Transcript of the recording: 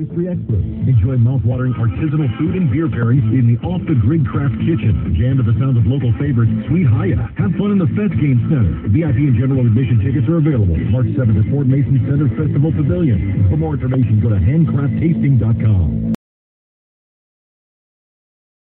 industry experts. Enjoy mouth-watering artisanal food and beer pairings in the Off the Grid Craft Kitchen. Jam to the sounds of local favorites, Sweet HayaH. Have fun in the Fest Game Center. VIP and general admission tickets are available. March 7th at Fort Mason Center Festival Pavilion. For more information, go to handcrafttasting.com.